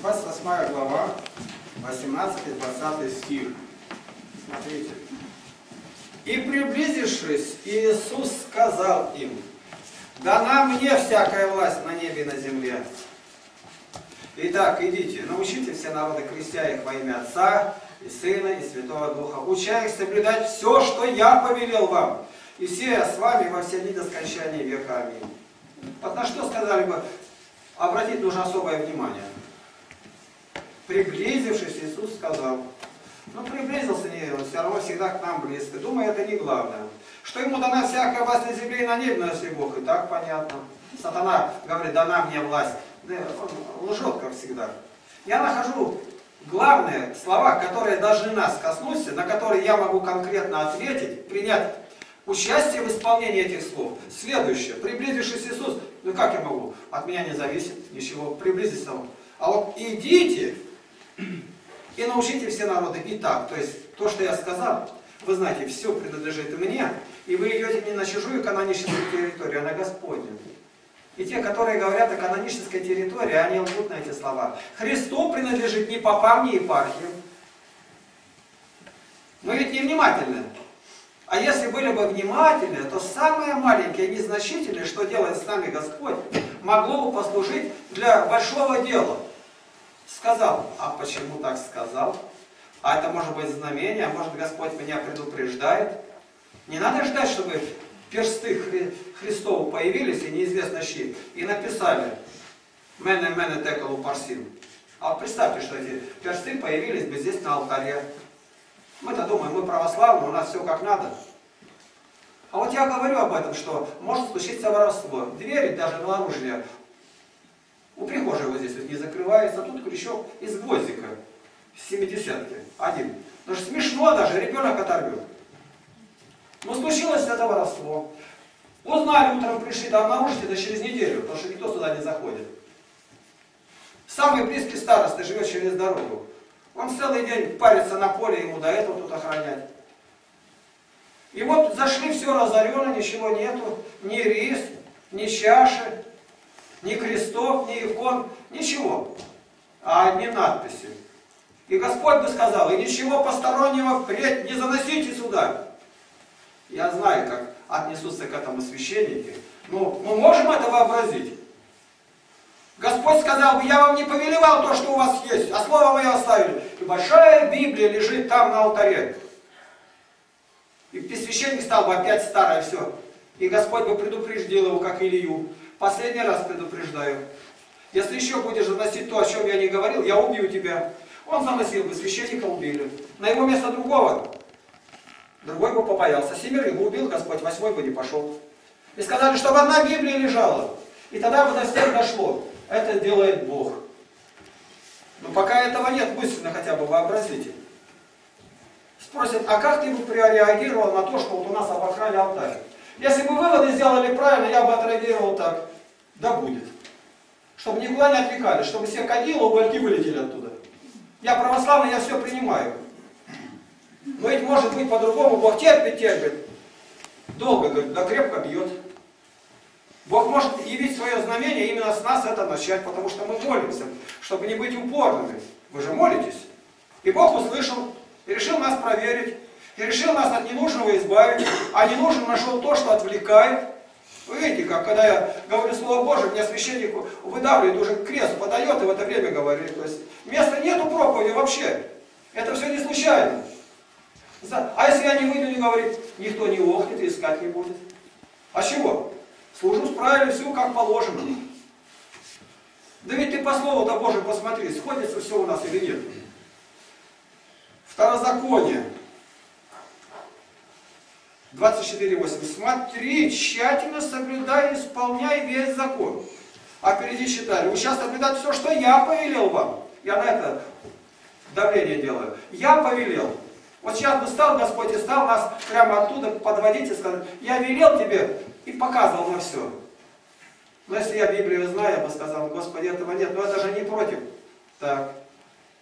28 глава, 18-20 стих. Смотрите. И приблизившись, Иисус сказал им, «Дана мне всякая власть на небе и на земле. Итак, идите, научите все народы, крестя их во имя Отца, и Сына, и Святого Духа, уча их соблюдать все, что я повелел вам. И все с вами во все дни до скончания века. Аминь. Вот на что сказали бы, обратить нужно особое внимание. Приблизившись, Иисус сказал, ну приблизился не он, все равно всегда к нам близко. Думаю, это не главное. Что ему дана всякая власть на земле и на небе, на если Бог, и так понятно. Сатана говорит, дана мне власть. Он лжет, как всегда. Я нахожу главные слова, которые должны нас коснуться, на которые я могу конкретно ответить, принять участие в исполнении этих слов. Следующее. Приблизившись Иисус, ну как я могу? От меня не зависит ничего. Приблизиться. А вот идите и научите все народы. Итак, то есть то, что я сказал, вы знаете, все принадлежит мне, и вы идете не на чужую каноническую территорию, а на Господню. И те, которые говорят о канонической территории, они лгут на эти слова. Христу принадлежит не попам, не епархиям. Мы ведь невнимательны. А если были бы внимательны, то самое маленькое, незначительное, что делает с нами Господь, могло бы послужить для большого дела. Сказал, а почему так сказал? А это может быть знамение, а может Господь меня предупреждает. Не надо ждать, чтобы персты Хри Христову появились, и неизвестно чьи, и написали «Мене, мене текалу парсим». А представьте, что эти персты появились бы здесь на алтаре. Мы-то думаем, мы православные, у нас все как надо. А вот я говорю об этом, что может случиться воровство. Двери даже на оружие у прихожей вот здесь вот не закрывается, а тут крючок из гвоздика, с 70-ки, один. Даже смешно даже, ребенок оторвет. Но случилось это воровство. Узнали, утром пришли, да обнаружите это через неделю, потому что никто сюда не заходит. Самый близкий староста живет через дорогу. Он целый день парится на поле, ему до этого тут охранять. И вот зашли, все разорено, ничего нету, ни рис, ни чаши, ни крестов, ни икон, ничего. А одни надписи. И Господь бы сказал, и ничего постороннего впредь не заносите сюда. Я знаю, как отнесутся к этому священники. Но мы можем это вообразить? Господь сказал бы, я вам не повелевал то, что у вас есть, а слово мое оставили. И большая Библия лежит там на алтаре. И священник стал бы опять старое все. И Господь бы предупредил его, как Илью. Последний раз предупреждаю. Если еще будешь заносить то, о чем я не говорил, я убью тебя. Он заносил бы, священника убили. На его место другого. Другой бы побоялся. Семерых бы убил Господь, восьмой бы не пошел. И сказали, чтобы одна Библия лежала. И тогда бы до всех дошло. Это делает Бог. Но пока этого нет, мысленно хотя бы вообразите. Спросят, а как ты бы реагировал на то, что вот у нас обокрали алтарь? Если бы выводы сделали правильно, я бы отреагировал так. Да будет. Чтобы никуда не отвлекали, чтобы все кадилы, угольки вылетели оттуда. Я православный, я все принимаю. Но ведь может быть по-другому, Бог терпит, терпит. Долго, говорит, да крепко бьет. Бог может явить свое знамение именно с нас это начать, потому что мы молимся, чтобы не быть упорными. Вы же молитесь. И Бог услышал, и решил нас проверить, и решил нас от ненужного избавить, а ненужным нашел то, что отвлекает. Вы видите, как когда я говорю Слово Божие, мне священнику выдавливает, уже крест подает и в это время говорит. То есть места нету проповеди вообще. Это все не случайно. А если я не выйду, не говорит, никто не охнет и искать не будет. А чего? Служу справили все как положено. Да ведь ты по слову-то Божьему посмотри, сходится все у нас или нет. Второзаконие. 24.8. Смотри, тщательно соблюдай исполняй весь закон. А впереди читали. Вы сейчас соблюдать все, что я повелел вам. Я на это давление делаю. Я повелел. Вот сейчас бы стал Господь и стал нас прямо оттуда подводить и сказать, я велел тебе и показывал на все. Но если я Библию знаю, я бы сказал, Господи, этого нет, но это же не против. Так.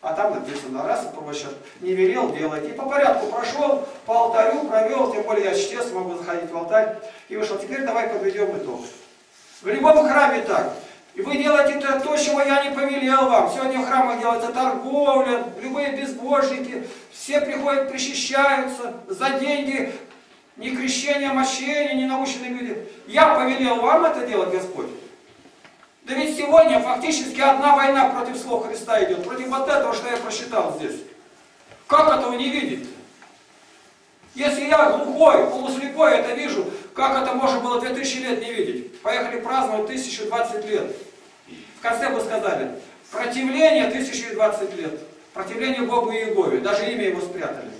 А там написано, раз и прочее, не велел делать. И по порядку прошел, по алтарю провел, тем более я чтец, могу заходить в алтарь. И вышел. Теперь давай подведем итог. В любом храме так. И вы делаете то, то, чего я не повелел вам. Сегодня в храмах делается торговля, любые безбожники, все приходят, причащаются за деньги, ни крещения, мощения, ни научные люди. Я повелел вам это делать, Господь. Да ведь сегодня фактически одна война против слов Христа идет, против вот этого, что я прочитал здесь. Как этого не видеть? Если я глухой, полуслепой это вижу, как это можно было 2000 лет не видеть? Поехали праздновать 1020 лет. В конце бы сказали, противление 1020 лет. Противление Богу и Иегове. Даже имя его спрятали.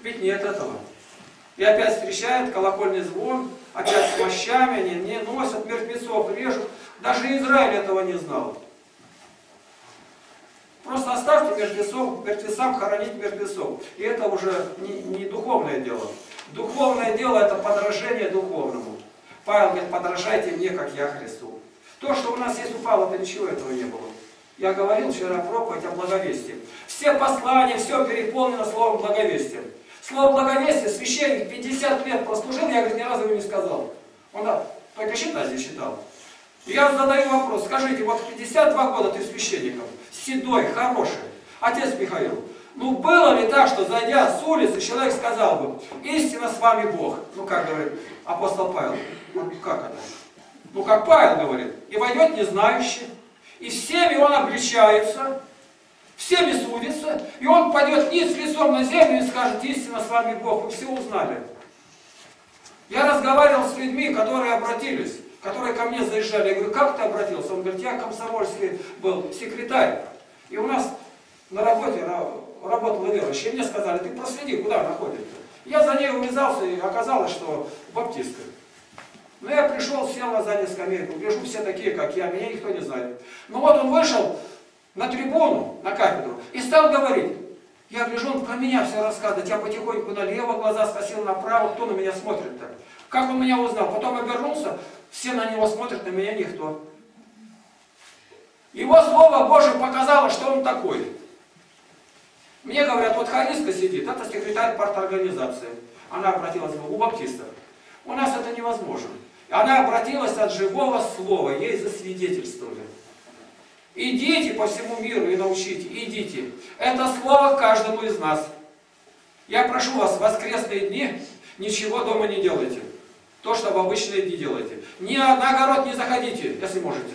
Ведь нет этого. И опять встречают колокольный звон, опять с мощами, они не носят мертвецов, режут. Даже Израиль этого не знал. Просто оставьте мертвецов, мертвецам хоронить мертвецов. И это уже не, не духовное дело. Духовное дело это подражение духовному. Павел говорит, подражайте мне, как я Христу. То, что у нас есть у Павла, то ничего этого не было. Я говорил вчера проповедь о благовестии. Все послания, все переполнено словом благовестия. Слово благовестие священник 50 лет прослужил, я, говорит, ни разу его не сказал. Он только считать здесь считал. Я задаю вопрос, скажите, вот 52 года ты священником, седой, хороший, отец Михаил, ну было ли так, что зайдя с улицы, человек сказал бы, истинно с вами Бог, ну как говорит апостол Павел, ну как это? Ну как Павел говорит, и войдет незнающий, и всеми он обличается, всеми судится, и он пойдет низ лицом на землю и скажет, истинно с вами Бог, вы все узнали. Я разговаривал с людьми, которые обратились которые ко мне заезжали, я говорю, как ты обратился? Он говорит, я комсомольский был секретарь. И у нас на работе работала верующая. И мне сказали, ты проследи, куда она ходит. Я за ней увязался, и оказалось, что баптистка. Но я пришел, сел на заднюю скамейку, гляжу, все такие, как я, меня никто не знает. Ну вот он вышел на трибуну, на кафедру, и стал говорить. Я гляжу, он про меня все рассказывает. Я потихоньку налево глаза скосил, направо, кто на меня смотрит-то? Как он меня узнал? Потом обернулся, все на него смотрят, на меня никто. Его Слово Божие показало, что он такой. Мне говорят, вот Хариска сидит, это секретарь парторганизации. Она обратилась у баптистов. У нас это невозможно. Она обратилась от живого слова, ей засвидетельствовали. Идите по всему миру и научите, идите. Это слово каждому из нас. Я прошу вас, в воскресные дни ничего дома не делайте. То, что в обычные дни делаете. Ни на огород не заходите, если можете.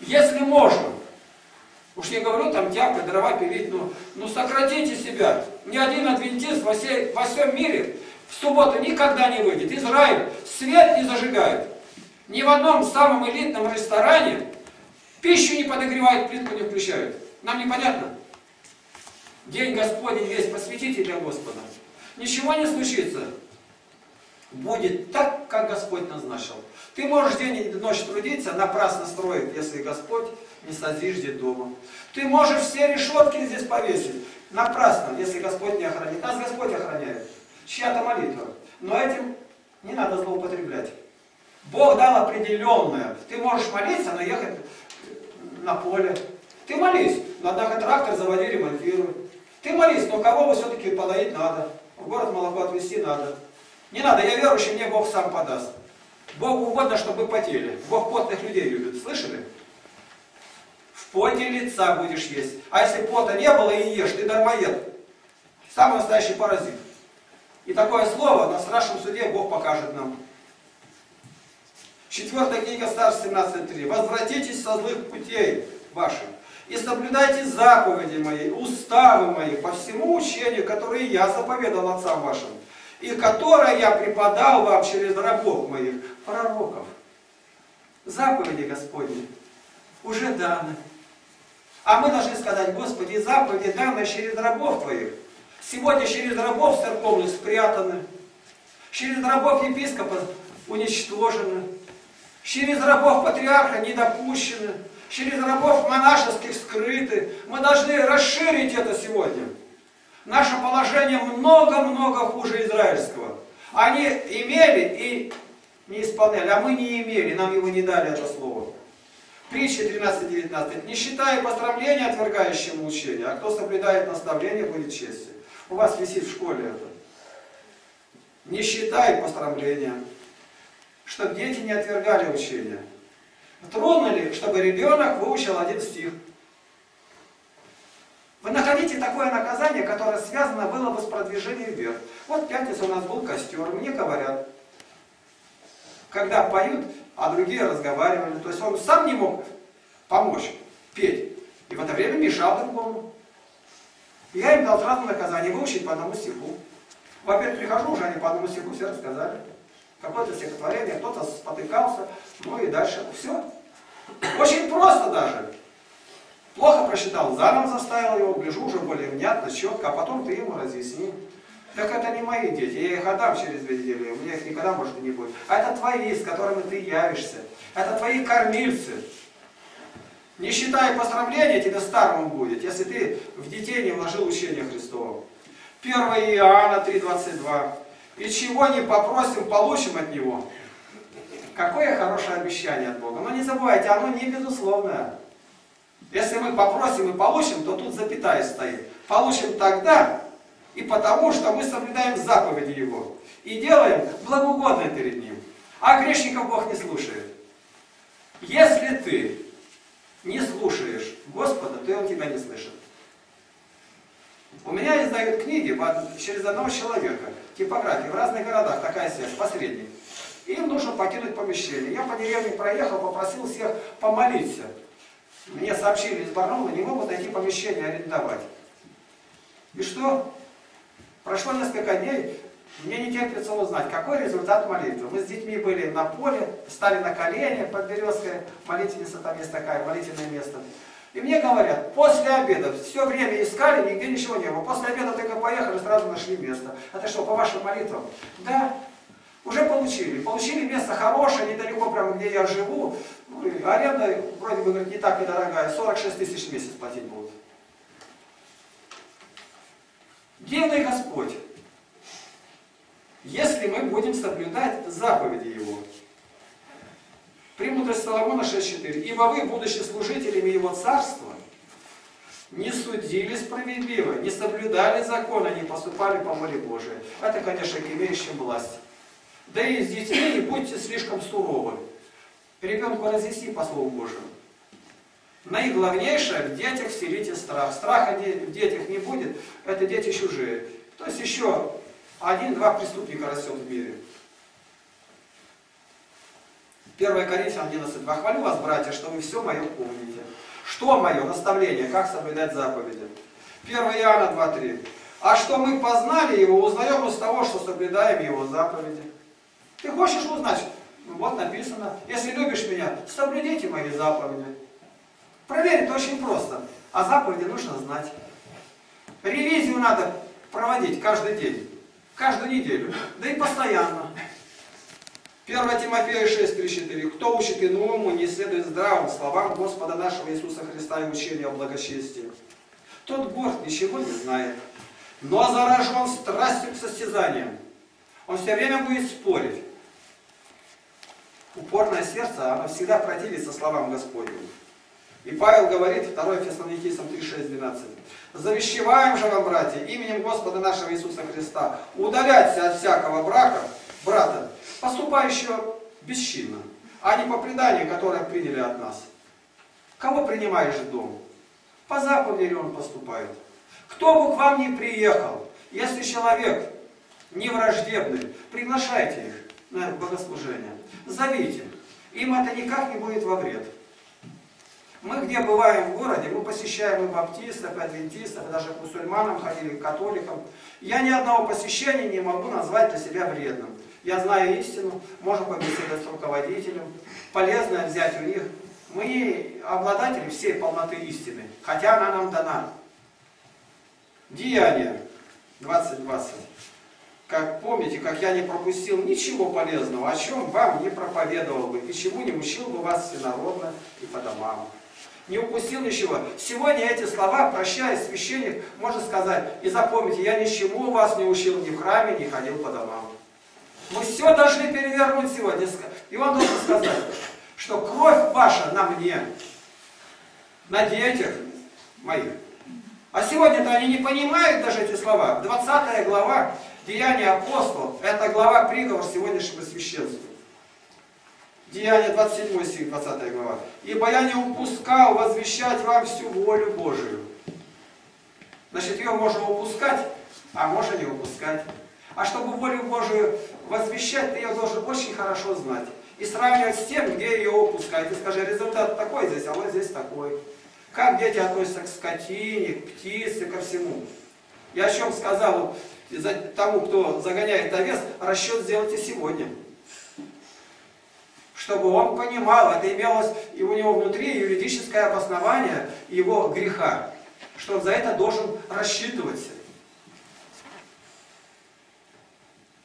Если можно. Уж не говорю там тяпкой, дрова пилить, но, ну сократите себя. Ни один адвентист во, всей, во всем мире в субботу никогда не выйдет. Израиль свет не зажигает. Ни в одном самом элитном ресторане пищу не подогревают, плитку не включают. Нам непонятно? День Господень весь посвятите для Господа. Ничего не случится будет так, как Господь назначил. Ты можешь день и ночь трудиться, напрасно строить, если Господь не созиждет дома. Ты можешь все решетки здесь повесить, напрасно, если Господь не охранит. Нас Господь охраняет. Чья-то молитва. Но этим не надо злоупотреблять. Бог дал определенное. Ты можешь молиться, но ехать на поле. Ты молись, но однако трактор заводи, ремонтируй. Ты молись, но кого все-таки подоить надо. В город молоко отвезти надо. Не надо, я верующий, мне Бог сам подаст. Богу угодно, чтобы потели. Бог потных людей любит. Слышали? В поте лица будешь есть. А если пота не было и ешь, ты дармоед. Самый настоящий паразит. И такое слово на страшном суде Бог покажет нам. Четвертая книга Старший 17.3. Возвратитесь со злых путей ваших и соблюдайте заповеди мои, уставы мои по всему учению, которое я заповедал отцам вашим и которое я преподал вам через рабов моих, пророков. Заповеди Господни уже даны. А мы должны сказать, Господи, заповеди даны через рабов Твоих. Сегодня через рабов церковных спрятаны, через рабов епископа уничтожены, через рабов патриарха не допущены, через рабов монашеских скрыты. Мы должны расширить это сегодня. Наше положение много-много хуже израильского. Они имели и не исполняли, а мы не имели, нам его не дали это слово. Притча 13-19. Не считай поздравления отвергающему учение, а кто соблюдает наставление, будет честен. У вас висит в школе это. Не считай поздравления, чтобы дети не отвергали учения. Трудно ли, чтобы ребенок выучил один стих? Вы находите такое наказание, которое связано было бы с продвижением вверх. Вот пятница у нас был костер, мне говорят, когда поют, а другие разговаривали, то есть он сам не мог помочь петь, и в это время мешал другому. Я им дал сразу наказание выучить по одному стиху. Во-первых, прихожу, уже они по одному стиху все рассказали. Какое-то стихотворение, кто-то спотыкался, ну и дальше. Все. Очень просто даже. Плохо прочитал, заново заставил его, гляжу уже более внятно, четко, а потом ты ему разъясни. Так это не мои дети, я их отдам через две недели, у меня их никогда, может, не будет. А это твои, с которыми ты явишься. Это твои кормильцы. Не считая посрамления, тебе старому будет, если ты в детей не вложил учение Христова. 1 Иоанна 3,22. И чего не попросим, получим от Него. Какое хорошее обещание от Бога. Но не забывайте, оно не безусловное. Если мы попросим и получим, то тут запятая стоит. Получим тогда и потому, что мы соблюдаем заповеди Его и делаем благоугодное перед Ним. А грешников Бог не слушает. Если ты не слушаешь Господа, то Он тебя не слышит. У меня издают книги через одного человека, типографии, в разных городах, такая связь, посредник. Им нужно покинуть помещение. Я по деревне проехал, попросил всех помолиться. Мне сообщили из Барнаула, не могут найти помещение арендовать. И что? Прошло несколько дней, мне не терпится узнать, какой результат молитвы. Мы с детьми были на поле, стали на колени под березкой, молительница там есть такая, молительное место. И мне говорят, после обеда, все время искали, нигде ничего не было. После обеда только поехали, сразу нашли место. Это что, по вашим молитвам? Да, уже получили. Получили место хорошее, недалеко прямо, где я живу. Ну, аренда вроде бы не так и дорогая, 46 тысяч в месяц платить будут. Дивный Господь, если мы будем соблюдать заповеди Его. Премудрость Соломона 6.4. «Ибо вы, будучи служителями Его Царства, не судили справедливо, не соблюдали закона, не поступали по воле Божией». Это, конечно, к имеющим власть. Да и с детьми не будьте слишком суровы. Ребенку разъясни по Слову Божьему. Наиглавнейшее в детях вселите страх. Страха в детях не будет, это дети чужие. То есть еще один-два преступника растет в мире. 1 Коринфянам 11.2. Хвалю вас, братья, что вы все мое помните. Что мое наставление, как соблюдать заповеди. 1 Иоанна 2.3. А что мы познали его, узнаем из того, что соблюдаем его заповеди. Ты хочешь узнать? Ну, вот написано. Если любишь меня, соблюдите мои заповеди. Проверить очень просто. А заповеди нужно знать. Ревизию надо проводить каждый день. Каждую неделю. Да и постоянно. 1 Тимофея 6, 3, 4. Кто учит иному, не следует здравым словам Господа нашего Иисуса Христа и учению о благочестии. Тот горд ничего не знает, но заражен страстью к состязаниям. Он все время будет спорить. Упорное сердце, оно всегда противится словам Господним. И Павел говорит, 2 Фессалоникийцам 3, 6, 12. Завещеваем же вам, братья, именем Господа нашего Иисуса Христа, удаляться от всякого брака, брата, поступающего бесчинно, а не по преданию, которое приняли от нас. Кого принимаешь в дом? По заповеди он поступает? Кто бы к вам ни приехал, если человек не враждебный, приглашайте их на богослужение, зовите. Им это никак не будет во вред. Мы где бываем в городе, мы посещаем и баптистов, и адвентистов, и даже к мусульманам ходили, к католикам. Я ни одного посещения не могу назвать для себя вредным. Я знаю истину, можем побеседовать с руководителем, полезное взять у них. Мы обладатели всей полноты истины, хотя она нам дана. Деяние 20.20. Как помните, как я не пропустил ничего полезного, о чем вам не проповедовал бы, и чему не учил бы вас всенародно и по домам не упустил ничего. Сегодня эти слова, прощаясь, священник может сказать, и запомните, я ничему вас не учил ни в храме, не ходил по домам. Мы все должны перевернуть сегодня. И он должен сказать, что кровь ваша на мне, на детях моих. А сегодня-то они не понимают даже эти слова. 20 глава Деяния апостолов, это глава приговор сегодняшнего священства. Деяние 27 стих, 20 глава. «Ибо я не упускал возвещать вам всю волю Божию». Значит, ее можно упускать, а можно не упускать. А чтобы волю Божию возвещать, ты ее должен очень хорошо знать. И сравнивать с тем, где ее упускать. И скажи, результат такой здесь, а вот здесь такой. Как дети относятся к скотине, к птице, ко всему. Я о чем сказал тому, кто загоняет овес, расчет сделайте сегодня. Чтобы он понимал, это имелось и у него внутри юридическое обоснование его греха. Что он за это должен рассчитываться.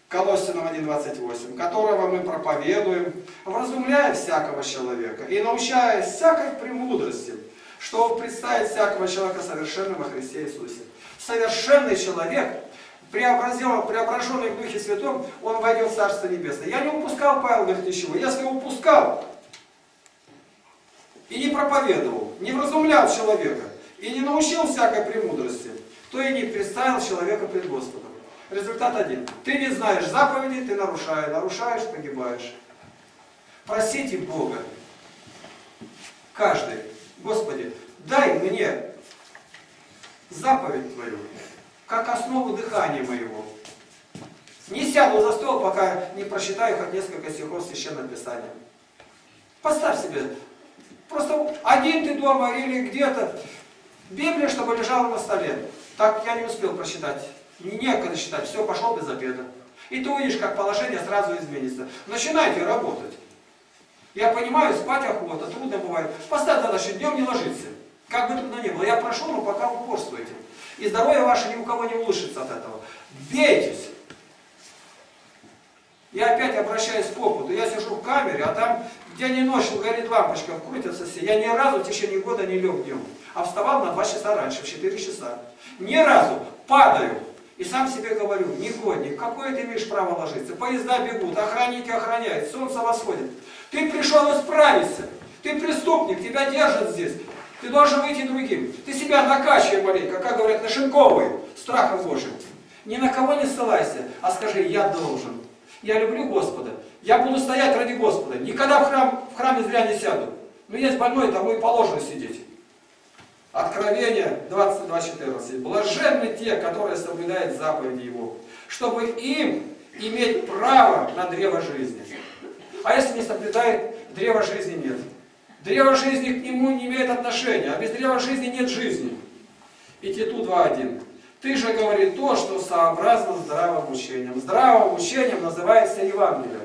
Колоссянам 1.28, которого мы проповедуем, вразумляя всякого человека и научая всякой премудрости, чтобы представить всякого человека совершенным во Христе Иисусе. Совершенный человек, преображенный в Духе Святом, он войдет в Царство Небесное. Я не упускал, Павел говорит, ничего. Если упускал и не проповедовал, не вразумлял человека, и не научил всякой премудрости, то и не представил человека пред Господом. Результат один. Ты не знаешь заповеди, ты нарушаешь, нарушаешь, погибаешь. Просите Бога. Каждый. Господи, дай мне заповедь Твою, как основу дыхания моего. Не сяду за стол, пока не прочитаю хоть несколько стихов Священного Писания. Поставь себе. Просто один ты дома или где-то. Библия, чтобы лежала на столе. Так я не успел прочитать некогда считать, все, пошел без обеда. И ты увидишь, как положение сразу изменится. Начинайте работать. Я понимаю, спать охота, трудно бывает. Поставь задачу, днем не ложиться. Как бы трудно ни было. Я прошу, но пока упорствуйте. И здоровье ваше ни у кого не улучшится от этого. Бейтесь. Я опять обращаюсь к опыту. Я сижу в камере, а там день и ночь горит лампочка, крутятся все. Я ни разу в течение года не лег днем. А вставал на 2 часа раньше, в 4 часа. Ни разу. Падаю. И сам себе говорю, негодник, какое ты имеешь право ложиться? Поезда бегут, охранники охраняют, солнце восходит. Ты пришел исправиться. Ты преступник, тебя держат здесь. Ты должен выйти другим. Ты себя накачивай маленько, как говорят, нашинковый, страхом Божьим. Ни на кого не ссылайся, а скажи, я должен. Я люблю Господа. Я буду стоять ради Господа. Никогда в, храм, в храме зря не сяду. Но есть больной, тому и положено сидеть. Откровение 22.14. Блаженны те, которые соблюдают заповеди Его, чтобы им иметь право на древо жизни. А если не соблюдает, древа жизни нет. Древо жизни к нему не имеет отношения, а без древа жизни нет жизни. И Титу 2.1. Ты же говори то, что сообразно здравым учением. Здравым учением называется Евангелие.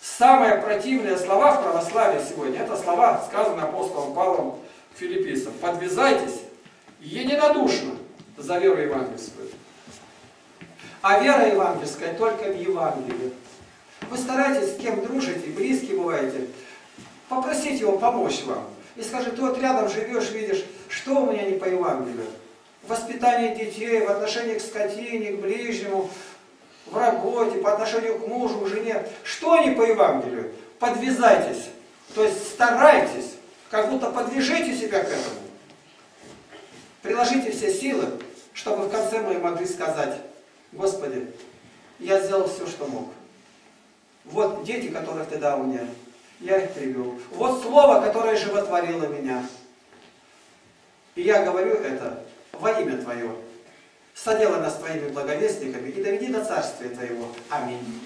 Самые противные слова в православии сегодня, это слова, сказанные апостолом Павлом филиппийцам, подвязайтесь единодушно за веру евангельскую. А вера евангельская только в Евангелии. Вы стараетесь, с кем дружите, близкие бываете, попросите его помочь вам. И скажи, ты вот рядом живешь, видишь, что у меня не по Евангелию. В воспитании детей, в отношении к скотине, к ближнему, в работе, по отношению к мужу, к жене. Что не по Евангелию? Подвязайтесь. То есть старайтесь как будто подвяжите себя к этому. Приложите все силы, чтобы в конце мы могли сказать, Господи, я сделал все, что мог. Вот дети, которых Ты дал мне, я их привел. Вот слово, которое животворило меня. И я говорю это во имя Твое. Соделай нас Твоими благовестниками и доведи до Царствия Твоего. Аминь.